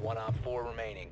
One op four remaining.